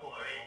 glory.